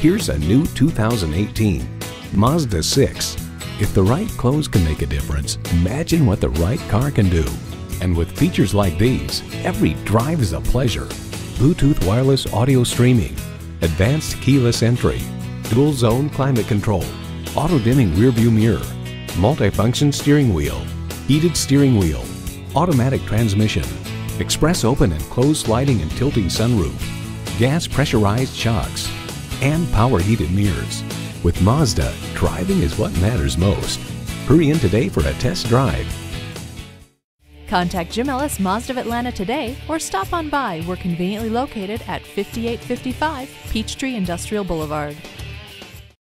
Here's a new 2018 Mazda 6. If the right clothes can make a difference, imagine what the right car can do. And with features like these, every drive is a pleasure. Bluetooth wireless audio streaming, advanced keyless entry, dual zone climate control, auto dimming rearview mirror, multifunction steering wheel, heated steering wheel, automatic transmission, express open and closed sliding and tilting sunroof, gas pressurized shocks, and power heated mirrors. With Mazda, driving is what matters most. Hurry in today for a test drive. Contact Jim Ellis Mazda of Atlanta today or stop on by. We're conveniently located at 5855 Peachtree Industrial Boulevard.